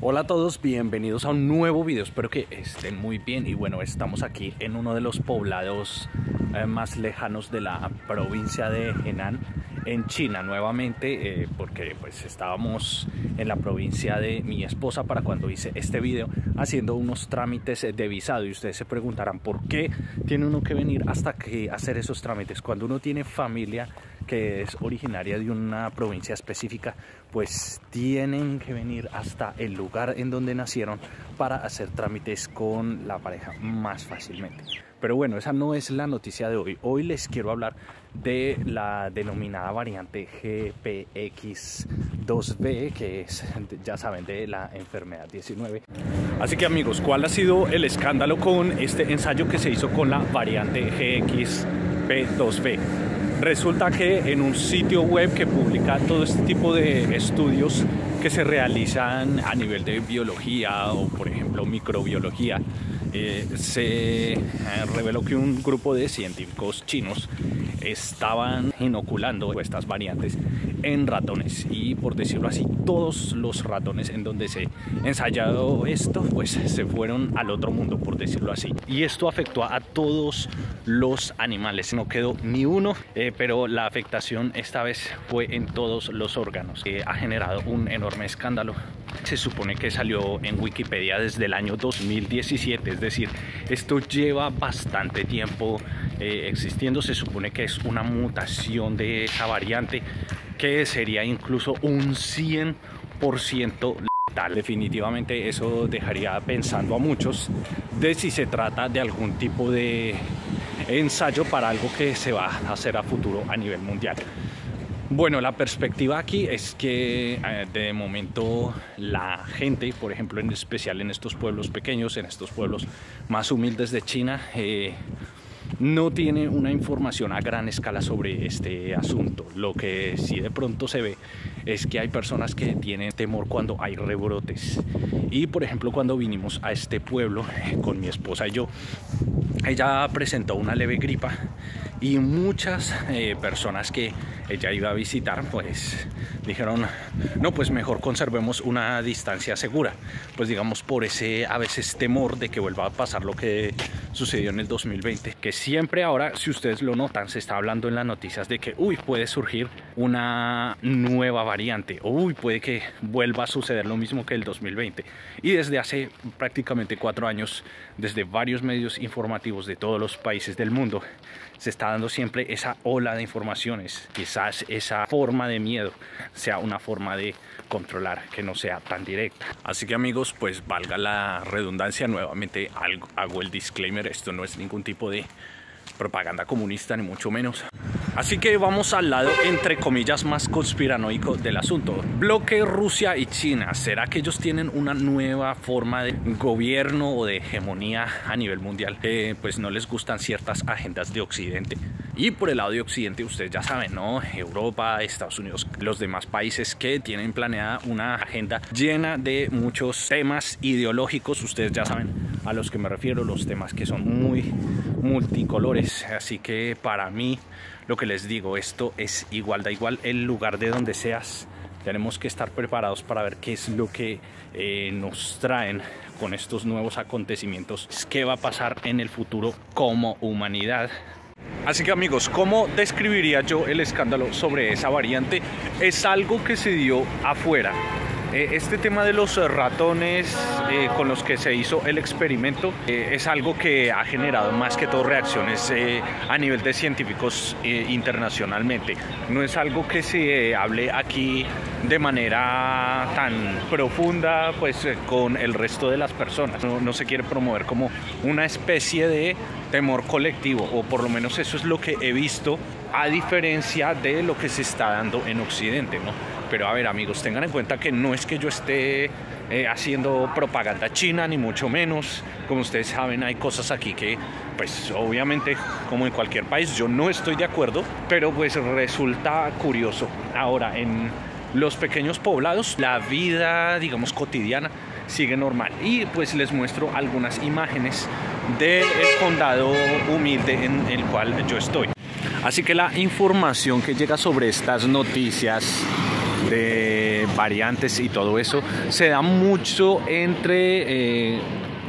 Hola a todos, bienvenidos a un nuevo video, espero que estén muy bien. Y bueno, estamos aquí en uno de los poblados eh, más lejanos de la provincia de Henan en China nuevamente eh, porque pues estábamos en la provincia de mi esposa para cuando hice este video haciendo unos trámites de visado. Y ustedes se preguntarán por qué tiene uno que venir hasta que hacer esos trámites cuando uno tiene familia que es originaria de una provincia específica, pues tienen que venir hasta el lugar en donde nacieron para hacer trámites con la pareja más fácilmente. Pero bueno, esa no es la noticia de hoy. Hoy les quiero hablar de la denominada variante GPX2B, que es, ya saben, de la enfermedad 19. Así que amigos, ¿cuál ha sido el escándalo con este ensayo que se hizo con la variante GXP2B? Resulta que en un sitio web que publica todo este tipo de estudios que se realizan a nivel de biología o por ejemplo microbiología, eh, se eh, reveló que un grupo de científicos chinos estaban inoculando estas variantes en ratones. Y por decirlo así todos los ratones en donde se ensayado esto pues se fueron al otro mundo por decirlo así. Y esto afectó a todos los animales. No quedó ni uno eh, pero la afectación esta vez fue en todos los órganos que ha generado un enorme escándalo. Se supone que salió en Wikipedia desde el año 2017 es decir esto lleva bastante tiempo eh, existiendo. Se supone que es una mutación de esa variante que sería incluso un 100% letal. Definitivamente eso dejaría pensando a muchos de si se trata de algún tipo de ensayo para algo que se va a hacer a futuro a nivel mundial. Bueno, la perspectiva aquí es que eh, de momento la gente, por ejemplo, en especial en estos pueblos pequeños, en estos pueblos más humildes de China, eh, no tiene una información a gran escala sobre este asunto. Lo que sí de pronto se ve es que hay personas que tienen temor cuando hay rebrotes. Y por ejemplo cuando vinimos a este pueblo eh, con mi esposa y yo, ella presentó una leve gripa y muchas eh, personas que ella iba a visitar pues dijeron no pues mejor conservemos una distancia segura pues digamos por ese a veces temor de que vuelva a pasar lo que sucedió en el 2020 que siempre ahora si ustedes lo notan se está hablando en las noticias de que uy puede surgir una nueva variante uy puede que vuelva a suceder lo mismo que el 2020 y desde hace prácticamente cuatro años desde varios medios informativos de todos los países del mundo se está dando siempre esa ola de informaciones. Quizás esa forma de miedo sea una forma de controlar que no sea tan directa. Así que amigos, pues valga la redundancia, nuevamente hago el disclaimer, esto no es ningún tipo de propaganda comunista ni mucho menos. Así que vamos al lado, entre comillas, más conspiranoico del asunto. Bloque Rusia y China. ¿Será que ellos tienen una nueva forma de gobierno o de hegemonía a nivel mundial? Eh, pues no les gustan ciertas agendas de Occidente. Y por el lado de Occidente, ustedes ya saben, ¿no? Europa, Estados Unidos, los demás países que tienen planeada una agenda llena de muchos temas ideológicos. Ustedes ya saben a los que me refiero, los temas que son muy multicolores. Así que para mí, lo que les digo, esto es igual, da igual el lugar de donde seas. Tenemos que estar preparados para ver qué es lo que eh, nos traen con estos nuevos acontecimientos. ¿Qué va a pasar en el futuro como humanidad? Así que amigos, ¿cómo describiría yo el escándalo sobre esa variante? Es algo que se dio afuera. Eh, este tema de los ratones eh, con los que se hizo el experimento eh, es algo que ha generado más que todo reacciones a nivel de científicos internacionalmente. No es algo que se hable aquí de manera tan profunda pues con el resto de las personas. No, no se quiere promover como una especie de temor colectivo o por lo menos eso es lo que he visto a diferencia de lo que se está dando en Occidente, ¿no? Pero a ver amigos, tengan en cuenta que no es que yo esté eh, haciendo propaganda china, ni mucho menos. Como ustedes saben, hay cosas aquí que, pues obviamente, como en cualquier país, yo no estoy de acuerdo, pero pues resulta curioso. Ahora, en los pequeños poblados, la vida, digamos, cotidiana sigue normal. Y pues les muestro algunas imágenes del condado humilde en el cual yo estoy. Así que la información que llega sobre estas noticias de variantes y todo eso, se da mucho entre... Eh,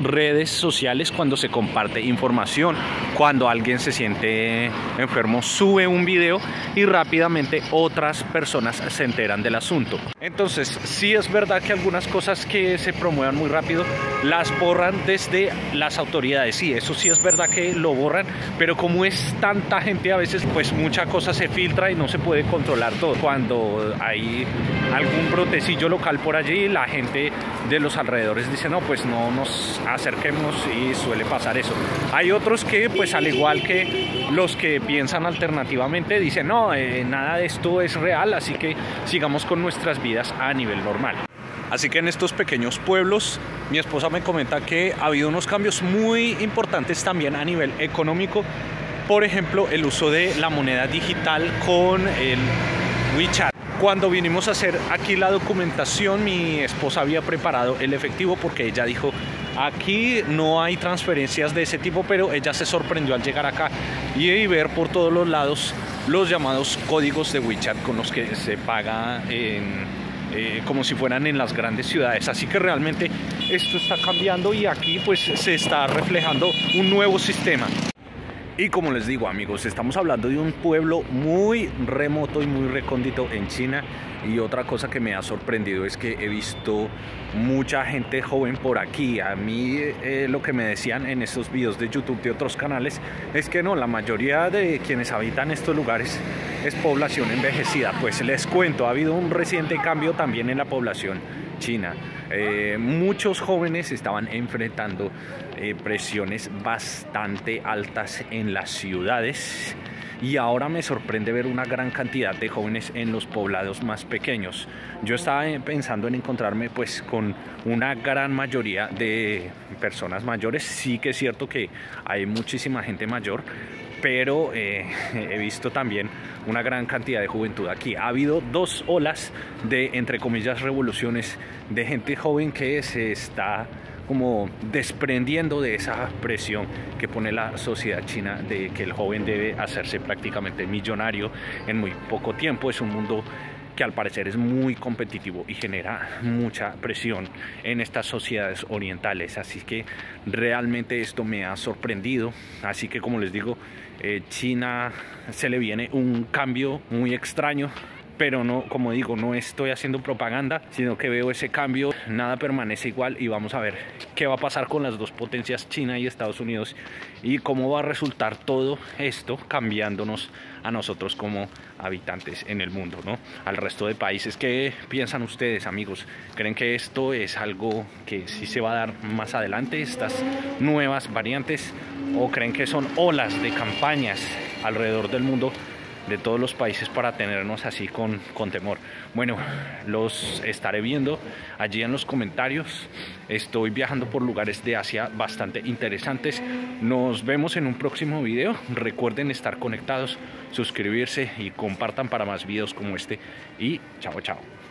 redes sociales cuando se comparte información, cuando alguien se siente enfermo, sube un video y rápidamente otras personas se enteran del asunto. Entonces, sí es verdad que algunas cosas que se promuevan muy rápido las borran desde las autoridades. Sí, eso sí es verdad que lo borran, pero como es tanta gente a veces, pues mucha cosa se filtra y no se puede controlar todo. Cuando hay algún brotecillo local por allí, la gente de los alrededores dice, no, pues no nos acerquemos y suele pasar eso. Hay otros que, pues al igual que los que piensan alternativamente, dicen, no, eh, nada de esto es real, así que sigamos con nuestras vidas a nivel normal. Así que en estos pequeños pueblos, mi esposa me comenta que ha habido unos cambios muy importantes también a nivel económico. Por ejemplo, el uso de la moneda digital con el WeChat. Cuando vinimos a hacer aquí la documentación, mi esposa había preparado el efectivo porque ella dijo, aquí no hay transferencias de ese tipo, pero ella se sorprendió al llegar acá y ver por todos los lados los llamados códigos de WeChat con los que se paga eh, como si fueran en las grandes ciudades. Así que realmente esto está cambiando y aquí pues se está reflejando un nuevo sistema. Y como les digo amigos, estamos hablando de un pueblo muy remoto y muy recóndito en China. Y otra cosa que me ha sorprendido es que he visto mucha gente joven por aquí. A mí eh, lo que me decían en estos videos de YouTube de otros canales es que no, la mayoría de quienes habitan estos lugares es población envejecida. Pues les cuento, ha habido un reciente cambio también en la población china. Eh, muchos jóvenes estaban enfrentando eh, presiones bastante altas en las ciudades y ahora me sorprende ver una gran cantidad de jóvenes en los poblados más pequeños. Yo estaba eh, pensando en encontrarme pues con una gran mayoría de personas mayores, sí que es cierto que hay muchísima gente mayor, pero eh, he visto también una gran cantidad de juventud aquí. Ha habido dos olas de, entre comillas, revoluciones de gente joven que se está como desprendiendo de esa presión que pone la sociedad china de que el joven debe hacerse prácticamente millonario en muy poco tiempo. Es un mundo que al parecer es muy competitivo y genera mucha presión en estas sociedades orientales. Así que realmente esto me ha sorprendido. Así que como les digo, eh, China se le viene un cambio muy extraño pero no, como digo, no estoy haciendo propaganda, sino que veo ese cambio, nada permanece igual y vamos a ver qué va a pasar con las dos potencias, China y Estados Unidos, y cómo va a resultar todo esto cambiándonos a nosotros como habitantes en el mundo, ¿no? Al resto de países. ¿Qué piensan ustedes, amigos? ¿Creen que esto es algo que sí se va a dar más adelante, estas nuevas variantes? ¿O creen que son olas de campañas alrededor del mundo de todos los países para tenernos así con, con temor. Bueno, los estaré viendo allí en los comentarios. Estoy viajando por lugares de Asia bastante interesantes. Nos vemos en un próximo video. Recuerden estar conectados, suscribirse y compartan para más videos como este. Y chao, chao.